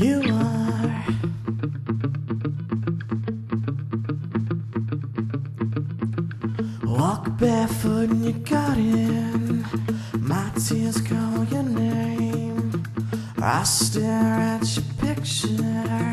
You are. Walk barefoot in your garden. My tears call your name. I stare at your picture.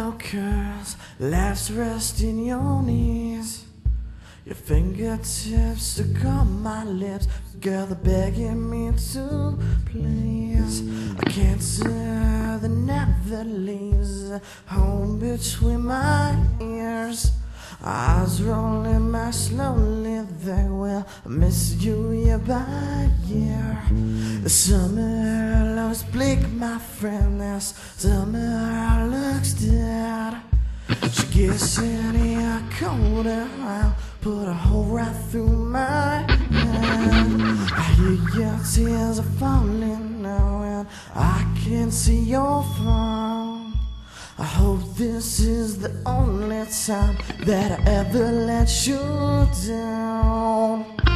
Your curls, laughs rest in your knees. Your fingertips to calm my lips, girl, they're begging me to please. A cancer that never leaves home between my ears. Eyes rolling back slowly, they will miss you year by year. The summer looks bleak, my friend. This summer looks dead. She gets in here cold and I'll put a hole right through my head. I hear your tears are falling now and I can see your frown. I hope this is the only time that I ever let you down.